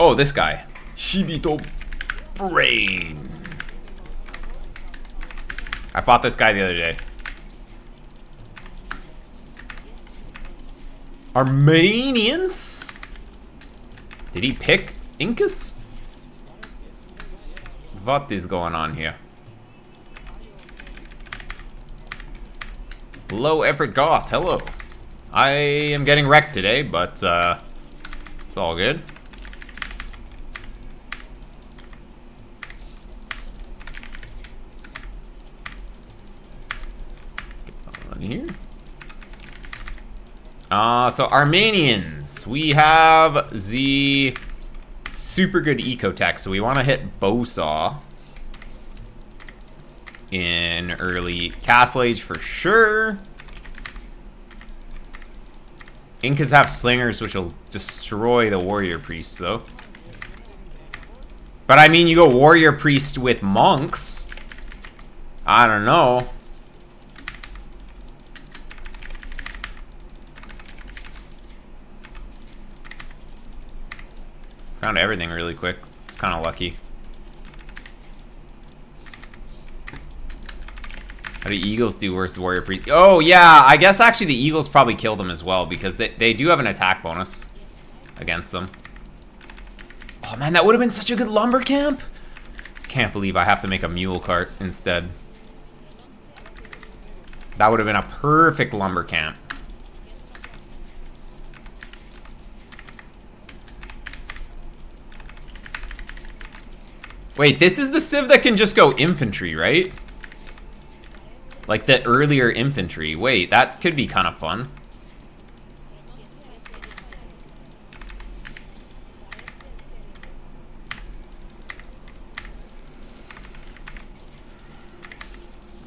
Oh, this guy. Shibito Brain. I fought this guy the other day. Armenians? Did he pick Incas? What is going on here? Low effort goth, hello. I am getting wrecked today, but uh, it's all good. Here. Uh, so Armenians, we have the super good ecotech, so we want to hit Bowsaw in early Castle Age for sure. Incas have slingers, which will destroy the warrior priests, though. But I mean, you go warrior priest with monks. I don't know. Found everything really quick. It's kind of lucky. How do Eagles do versus Warrior Priest? Oh, yeah. I guess actually the Eagles probably kill them as well because they, they do have an attack bonus against them. Oh, man, that would have been such a good lumber camp. Can't believe I have to make a mule cart instead. That would have been a perfect lumber camp. Wait, this is the Civ that can just go infantry, right? Like the earlier infantry. Wait, that could be kind of fun.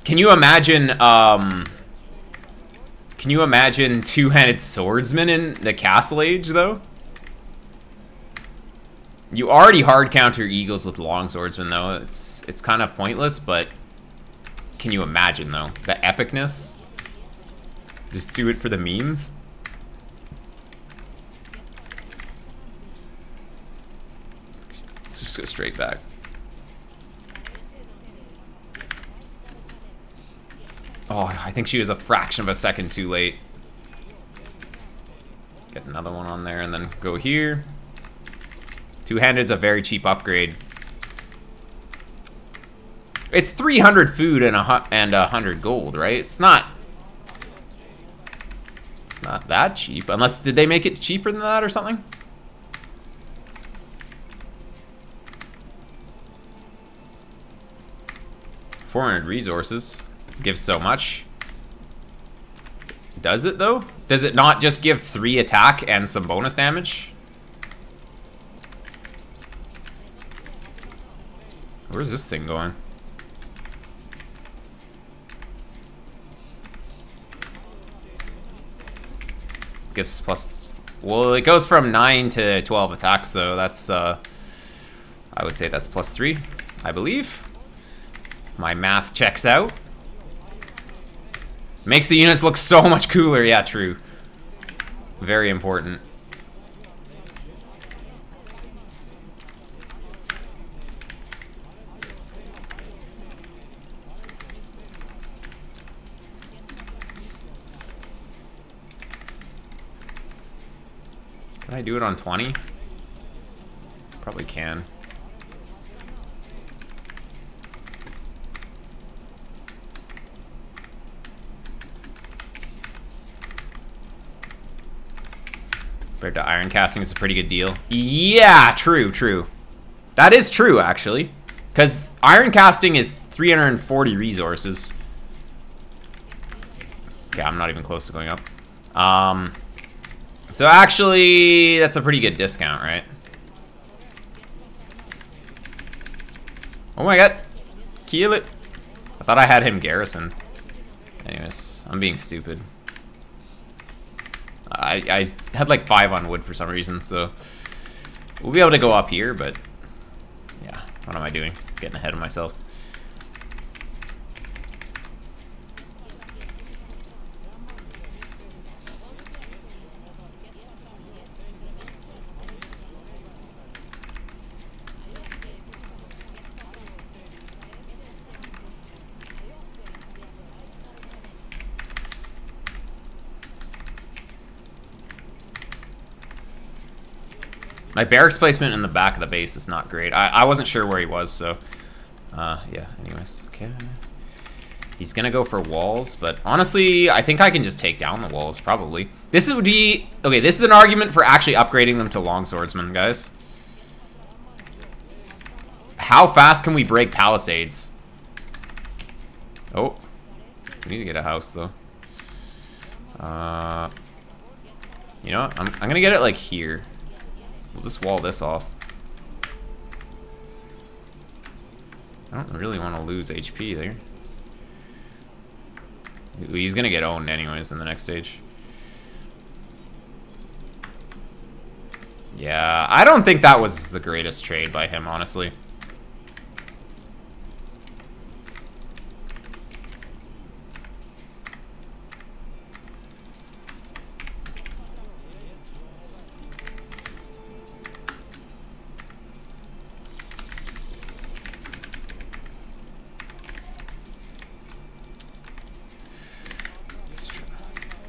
Can you imagine, um... Can you imagine two-handed swordsmen in the Castle Age, though? You already hard counter eagles with long swordsman though. It's it's kind of pointless, but can you imagine though the epicness? Just do it for the memes. Let's just go straight back. Oh, I think she was a fraction of a second too late. Get another one on there and then go here. Two-handed's a very cheap upgrade. It's 300 food and a and 100 gold, right? It's not It's not that cheap. Unless did they make it cheaper than that or something? Four hundred resources gives so much. Does it though? Does it not just give three attack and some bonus damage? Where's this thing going? Gives plus... Well, it goes from 9 to 12 attacks, so that's, uh... I would say that's plus 3, I believe. If my math checks out. Makes the units look so much cooler. Yeah, true. Very important. I do it on 20? Probably can. Compared to iron casting, it's a pretty good deal. Yeah, true, true. That is true, actually. Because iron casting is 340 resources. Okay, I'm not even close to going up. Um, so actually, that's a pretty good discount, right? Oh my god. Kill it. I thought I had him garrison. Anyways, I'm being stupid. I, I had like five on wood for some reason, so we'll be able to go up here, but yeah, what am I doing? Getting ahead of myself. My barracks placement in the back of the base is not great. I, I wasn't sure where he was, so... Uh, yeah, anyways. Okay. He's gonna go for walls, but honestly, I think I can just take down the walls, probably. This would be... Okay, this is an argument for actually upgrading them to longswordsmen, guys. How fast can we break palisades? Oh. We need to get a house, though. Uh... You know? I'm, I'm gonna get it, like, here. We'll just wall this off. I don't really want to lose HP there. He's gonna get owned anyways in the next stage. Yeah, I don't think that was the greatest trade by him, honestly.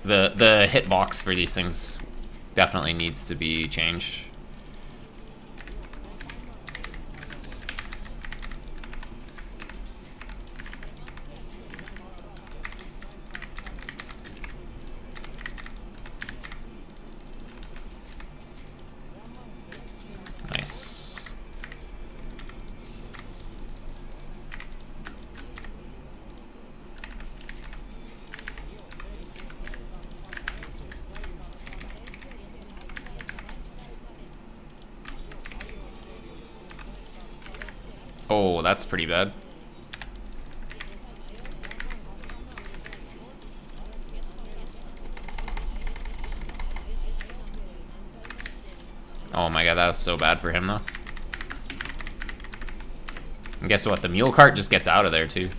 The the hitbox for these things definitely needs to be changed. Oh, that's pretty bad. Oh my god, that was so bad for him, though. And guess what? The mule cart just gets out of there, too.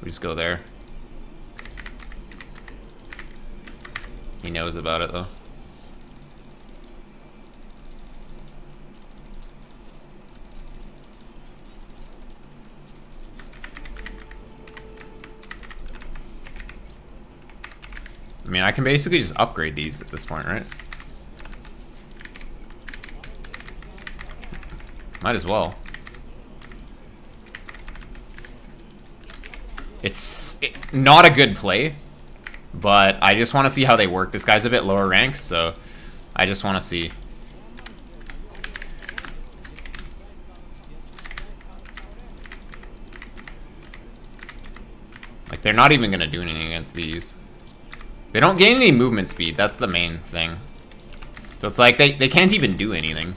We just go there. He knows about it though. I mean, I can basically just upgrade these at this point, right? Might as well. It's not a good play, but I just want to see how they work. This guy's a bit lower ranked, so I just want to see. Like, they're not even going to do anything against these. They don't gain any movement speed. That's the main thing. So it's like, they, they can't even do anything.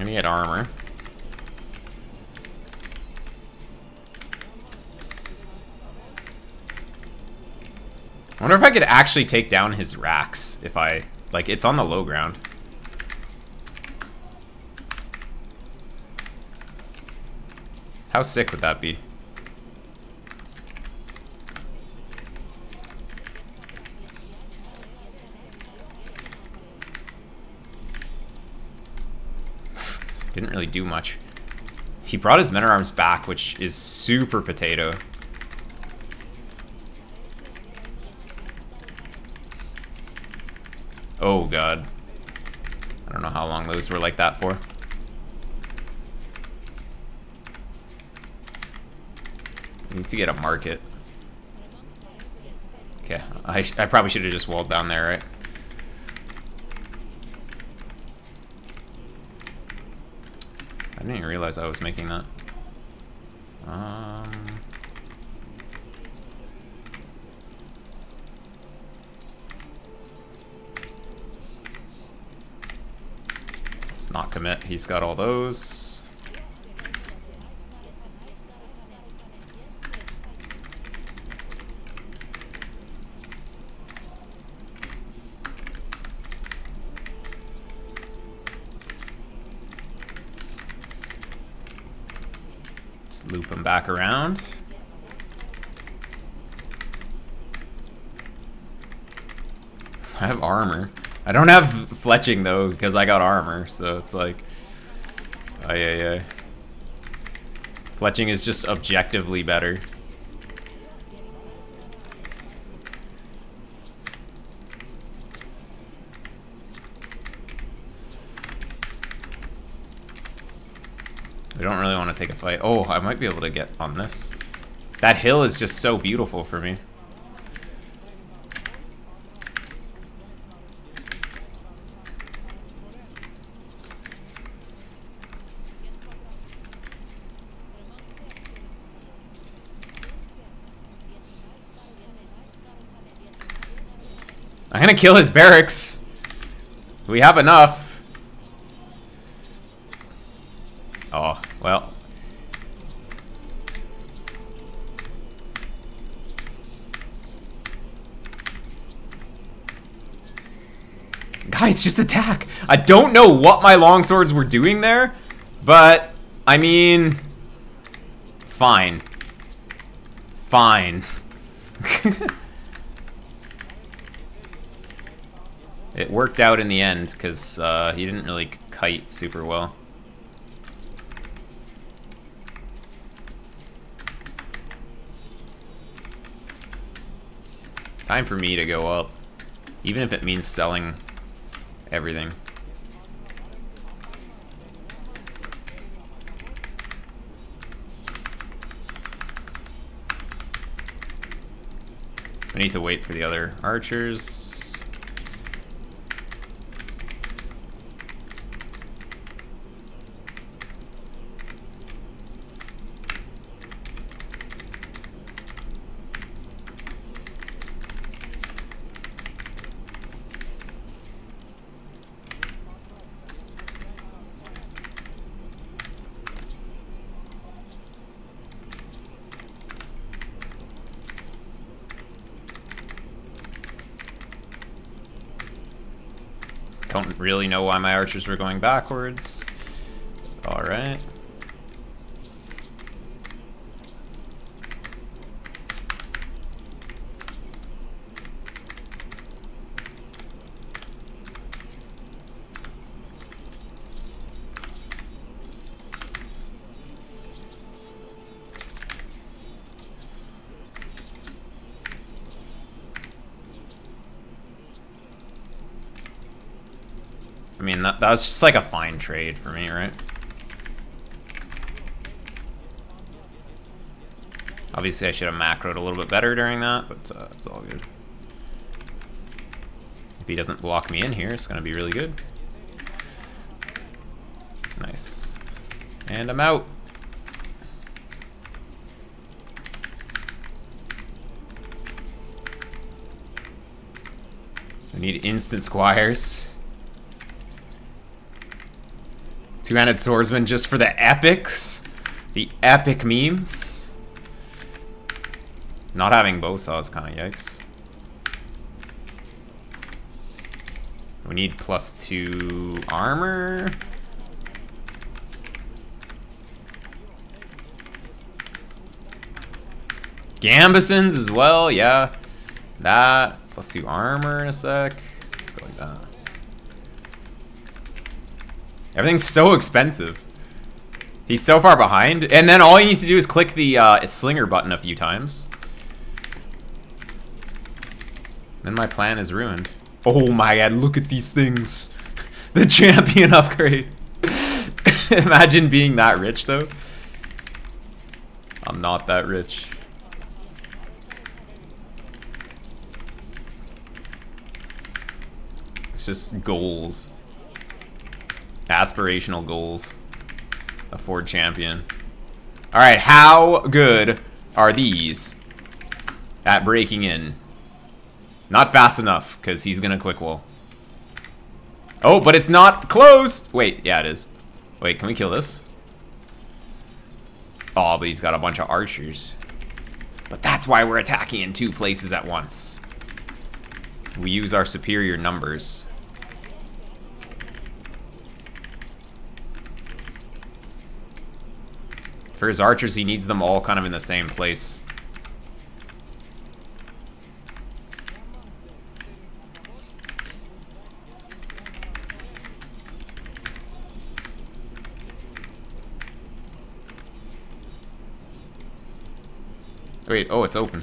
I'm gonna get armor. I wonder if I could actually take down his racks if I... Like, it's on the low ground. How sick would that be? Didn't really do much. He brought his men-at-arms back, which is super potato. Oh, God. I don't know how long those were like that for. need to get a market. Okay, I, I probably should have just walled down there, right? I didn't even realize I was making that. Commit. He's got all those. Just loop him back around. I have armor. I don't have fletching though because I got armor, so it's like, oh yeah, yeah. Fletching is just objectively better. I don't really want to take a fight. Oh, I might be able to get on this. That hill is just so beautiful for me. Gonna kill his barracks. We have enough. Oh, well. Guys, just attack. I don't know what my longswords were doing there, but, I mean, fine. Fine. it worked out in the end, because uh, he didn't really kite super well. Time for me to go up. Even if it means selling everything. I need to wait for the other archers. Don't really know why my archers were going backwards. Alright. Mean, that, that was just like a fine trade for me, right? Obviously, I should have macroed a little bit better during that, but uh, it's all good. If he doesn't block me in here, it's going to be really good. Nice. And I'm out. We need instant squires. Two-handed swordsman just for the epics. The epic memes. Not having bow saw kind of yikes. We need plus two armor. Gambesons as well, yeah. That, plus two armor in a sec. Let's go like that. Everything's so expensive. He's so far behind. And then all he needs to do is click the uh, slinger button a few times. Then my plan is ruined. Oh my god, look at these things. the champion upgrade. Imagine being that rich, though. I'm not that rich. It's just goals aspirational goals. A Ford champion. All right, how good are these at breaking in? Not fast enough, because he's going to quick wall. Oh, but it's not closed. Wait, yeah, it is. Wait, can we kill this? Oh, but he's got a bunch of archers. But that's why we're attacking in two places at once. We use our superior numbers. For his archers, he needs them all kind of in the same place. Oh, wait, oh, it's open.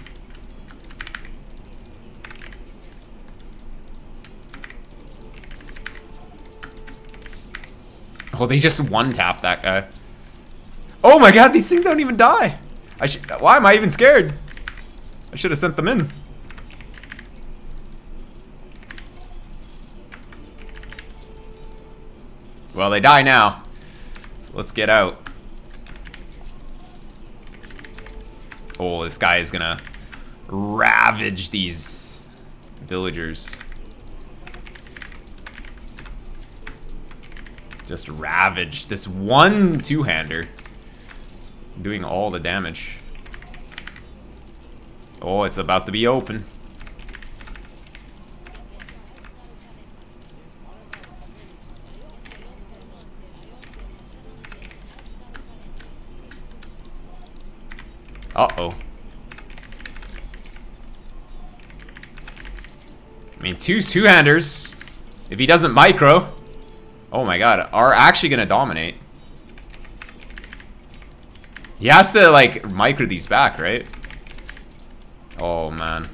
Oh, they just one-tap that guy. Oh my god, these things don't even die! I should. Why am I even scared? I should have sent them in. Well, they die now. So let's get out. Oh, this guy is gonna ravage these villagers. Just ravage this one two-hander. Doing all the damage. Oh, it's about to be open. Uh-oh. I mean, two two-handers. If he doesn't micro, oh my god, are actually gonna dominate. He has to, like, micro these back, right? Oh, man.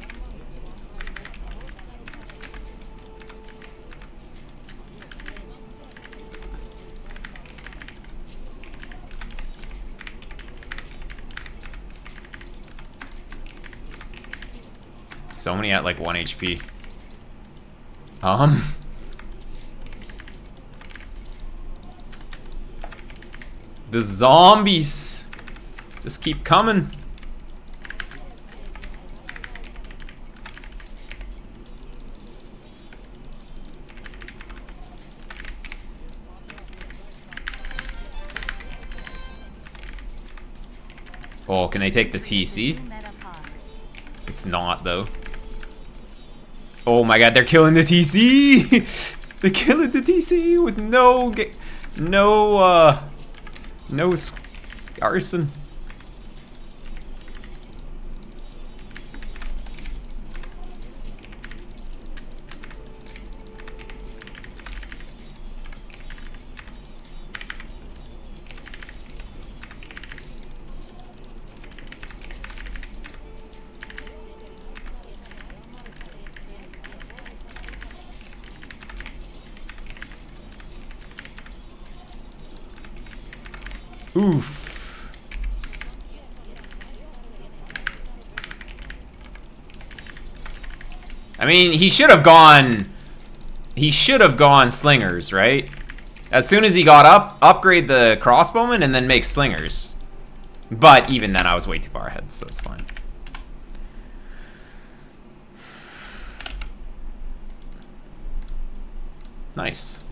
So many at, like, 1 HP. Um... The zombies! Just keep coming. Oh, can they take the TC? It's not, though. Oh my god, they're killing the TC! they're killing the TC with no... No, uh... No arson. Oof. I mean, he should have gone... He should have gone slingers, right? As soon as he got up, upgrade the crossbowman and then make slingers. But even then, I was way too far ahead, so it's fine. Nice.